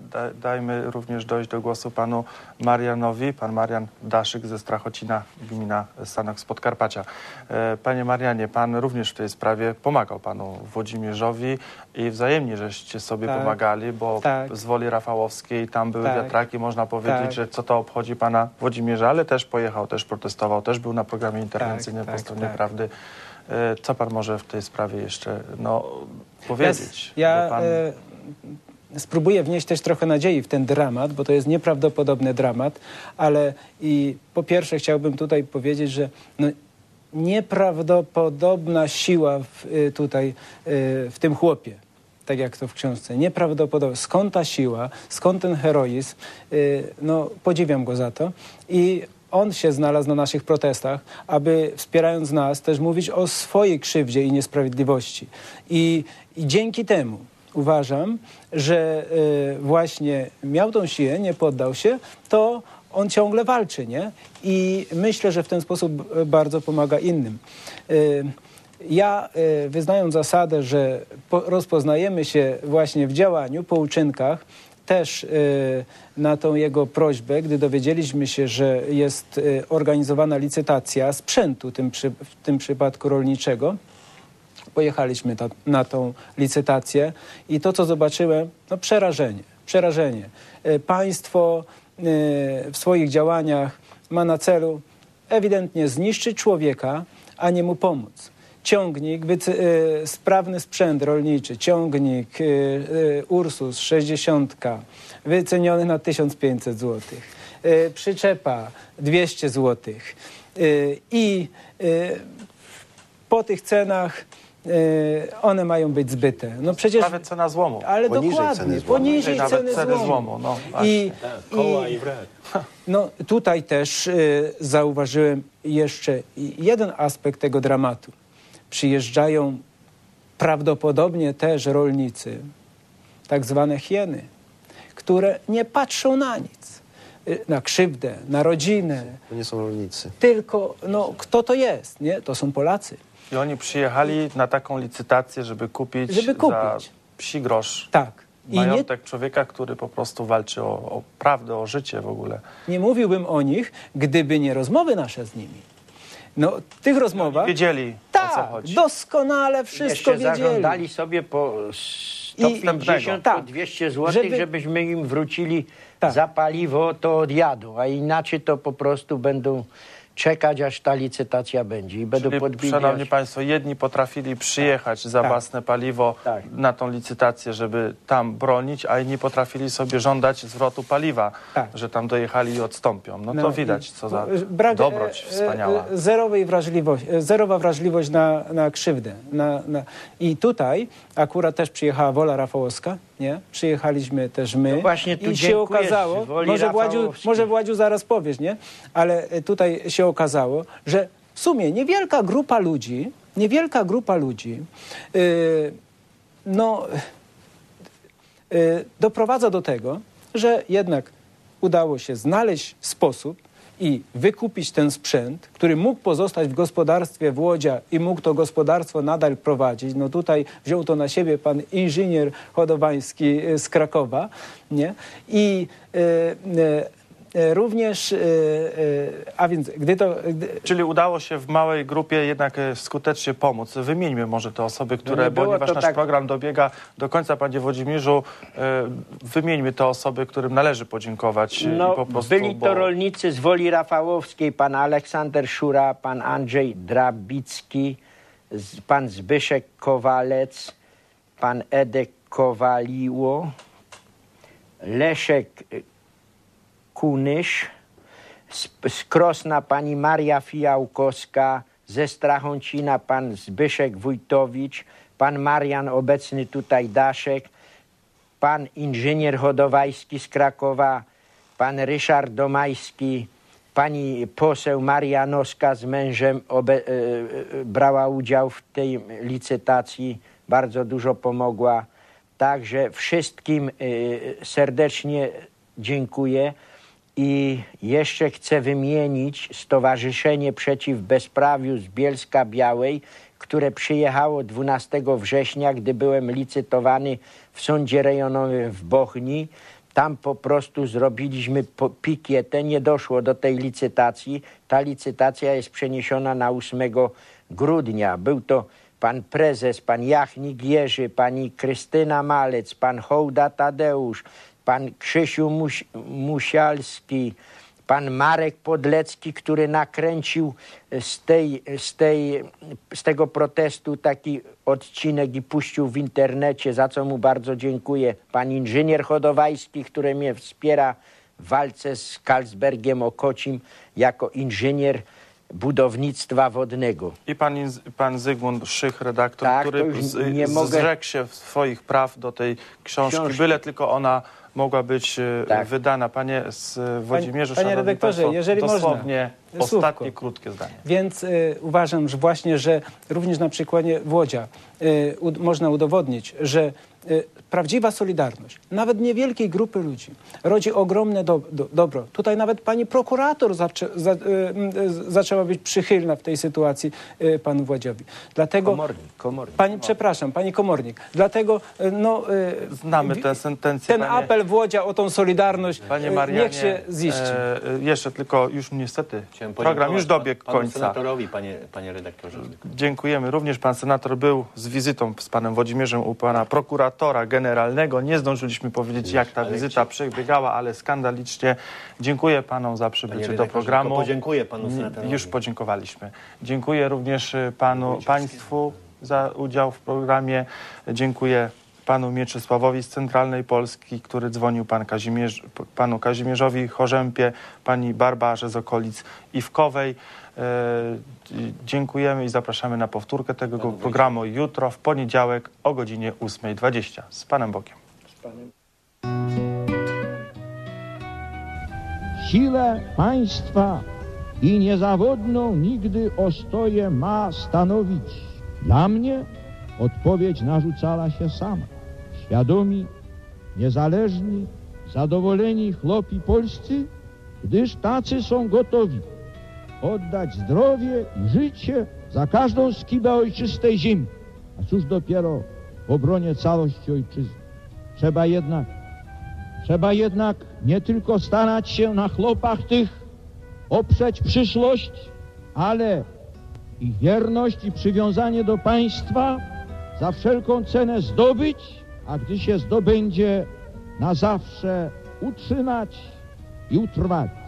Da, dajmy również dojść do głosu panu Marianowi, pan Marian Daszyk ze Strachocina, gmina Stanok z Podkarpacia. E, Panie Marianie, pan również w tej sprawie pomagał panu Włodzimierzowi i wzajemnie żeście sobie Tak. pomagali, bo Tak. z woli Rafałowskiej tam były Tak. wiatraki, można powiedzieć, Tak. że co to obchodzi pana Włodzimierza, ale też pojechał, też protestował, też był na programie interwencyjnym tak, po stronie tak. prawdy. E, Co pan może w tej sprawie jeszcze no, powiedzieć? Ja, pan... e, spróbuję wnieść też trochę nadziei w ten dramat, bo to jest nieprawdopodobny dramat, ale i po pierwsze chciałbym tutaj powiedzieć, że no, nieprawdopodobna siła w, y, tutaj y, w tym chłopie. Tak jak to w książce. Nieprawdopodobna. Skąd ta siła, skąd ten heroizm? Y, No, podziwiam go za to. I on się znalazł na naszych protestach, aby wspierając nas też mówić o swojej krzywdzie i niesprawiedliwości. I, i dzięki temu uważam, że y, właśnie miał tą siłę, nie poddał się, to on ciągle walczy, nie? I myślę, że w ten sposób bardzo pomaga innym. Y, ja, y, wyznając zasadę, że po, rozpoznajemy się właśnie w działaniu, po uczynkach, też na tą jego prośbę, gdy dowiedzieliśmy się, że jest organizowana licytacja sprzętu, w tym przypadku rolniczego, pojechaliśmy ta, na tą licytację i to, co zobaczyłem, no przerażenie, przerażenie. E, Państwo e, w swoich działaniach ma na celu ewidentnie zniszczyć człowieka, a nie mu pomóc. Ciągnik, e, sprawny sprzęt rolniczy, ciągnik Ursus 60, wyceniony na 1500 zł. Przyczepa 200 zł. I po tych cenach one mają być zbyte. No przecież, Prawie cena złomu. ale Poniżej dokładnie, ceny złomu. poniżej Nawet ceny, ceny złomu. złomu, no, I, Koła i no, tutaj też e, zauważyłem jeszcze jeden aspekt tego dramatu. Przyjeżdżają prawdopodobnie też rolnicy, tak zwane hieny, które nie patrzą na nic, e, na krzywdę, na rodzinę, To nie są rolnicy. tylko no, kto to jest, nie? To są Polacy. I oni przyjechali na taką licytację, żeby kupić, Żeby za kupić. psi grosz Tak. I nie, majątek człowieka, który po prostu walczy o, o prawdę, o życie w ogóle. nie mówiłbym o nich, gdyby nie rozmowy nasze z nimi. No, tych rozmowach... Wiedzieli, o co Tak, chodzi. doskonale wszystko Jeszcze wiedzieli. zażądali sobie po I- 150 Tak. po 200 zł, Żeby- żebyśmy im wrócili Tak. za paliwo, to odjadą, a inaczej to po prostu będą czekać, aż ta licytacja będzie i będą Czyli, podbijać. szanowni Państwo, jedni potrafili przyjechać za Tak. własne paliwo Tak. na tą licytację, żeby tam bronić, a inni potrafili sobie żądać zwrotu paliwa, Tak. że tam dojechali i odstąpią. No, to widać, co za Brak, dobroć e, wspaniała. e, Zerowej wrażliwości, e, zerowa wrażliwość na, na krzywdę. Na, na... I tutaj akurat też przyjechała Wola Rafałowska, nie? Przyjechaliśmy też my. No właśnie tu I się okazało, może Władziu, może Władziu zaraz powiesz, nie? Ale e, tutaj się okazało, że w sumie niewielka grupa ludzi, niewielka grupa ludzi, yy, no, y, doprowadza do tego, że jednak udało się znaleźć sposób i wykupić ten sprzęt, który mógł pozostać w gospodarstwie Włodzia i mógł to gospodarstwo nadal prowadzić. No tutaj wziął to na siebie pan inżynier hodowański y, z Krakowa, nie? I y, y, również, y, y, a więc gdy to... Gdy, Czyli udało się w małej grupie jednak e, skutecznie pomóc. Wymieńmy może te osoby, które, nie było ponieważ nasz tak- program dobiega do końca, panie Włodzimierzu, e, wymieńmy te osoby, którym należy podziękować. e, No, i po prostu, byli to bo- rolnicy z Woli Rafałowskiej, pan Aleksander Szura, pan Andrzej Drabicki, pan Zbyszek Kowalec, pan Edek Kowaliło, Leszek Kunysz, z, z Krosna pani Maria Fijałkowska, ze Strachącina pan Zbyszek Wójtowicz, pan Marian obecny tutaj Daszek, pan inżynier Hodowajski z Krakowa, pan Ryszard Domajski, pani poseł Marianowska z mężem obe, e, e, brała udział w tej licytacji, bardzo dużo pomogła. Także wszystkim e, serdecznie dziękuję. I jeszcze chcę wymienić Stowarzyszenie Przeciw Bezprawiu z Bielska Białej, które przyjechało 12 września, gdy byłem licytowany w sądzie rejonowym w Bochni. Tam po prostu zrobiliśmy pikietę, nie doszło do tej licytacji. Ta licytacja jest przeniesiona na 8 grudnia. Był to pan prezes, pan Jachnik Jerzy, pani Krystyna Malec, pan Hołda Tadeusz, pan Krzysiu Mus- Musialski, pan Marek Podlecki, który nakręcił z, tej, z, tej, z tego protestu taki odcinek i puścił w internecie, za co mu bardzo dziękuję. Pan inżynier Chodowajski, który mnie wspiera w walce z Karlsbergiem Okocim jako inżynier budownictwa wodnego. I pan, pan Zygmunt Szych, redaktor, Tak, który z, nie mogę- zrzekł się swoich praw do tej książki, Książki. byle tylko ona mogła być e, Tak. wydana. Panie z Włodzimierzu, panie szanowni redaktorze, państwo, jeżeli można, dosłownie słówko. ostatnie, krótkie zdanie. Więc y, uważam, że właśnie, że również na przykładzie Włodzia y, ud, można udowodnić, że prawdziwa solidarność, nawet niewielkiej grupy ludzi, rodzi ogromne do, do, dobro. Tutaj nawet pani prokurator zaczę, za, y, y, zaczęła być przychylna w tej sytuacji y, panu Władziowi. Dlatego, Komornik, komornik. pani, przepraszam, pani komornik, dlatego y, no, y, Znamy tę sentencję. ten panie, apel Włodzia o tą solidarność Panie y, Marianie, niech się ziści. e, e, jeszcze tylko, już niestety, program już dobiegł panu końca. senatorowi, panie, panie redaktorze. Dziękujemy. Również pan senator był z wizytą z panem Włodzimierzem u pana prokuratora generalnego. Nie zdążyliśmy powiedzieć, jak ta wizyta przebiegała, ale skandalicznie. Dziękuję panom za przybycie do programu. podziękuję panu senatorowi. Już podziękowaliśmy. Dziękuję również y, panu, państwu za udział w programie. Dziękuję panu Mieczysławowi z Centralnej Polski, który dzwonił pan Kazimierz, panu Kazimierzowi Chorzępie, pani Barbarze z okolic Iwkowej. E, Dziękujemy i zapraszamy na powtórkę tego programu jutro w poniedziałek o godzinie 8.20. Z panem Bogiem. Siłę państwa i niezawodną nigdy ostoję ma stanowić. Dla mnie odpowiedź narzucała się sama. Świadomi, niezależni, zadowoleni chłopi polscy, gdyż tacy są gotowi oddać zdrowie i życie za każdą skibę ojczystej ziemi. A cóż dopiero w obronie całości ojczyzny. Trzeba jednak Trzeba jednak nie tylko starać się na chłopach tych oprzeć przyszłość, ale ich wierność i przywiązanie do państwa za wszelką cenę zdobyć, a gdy się zdobędzie, na zawsze utrzymać i utrwalić.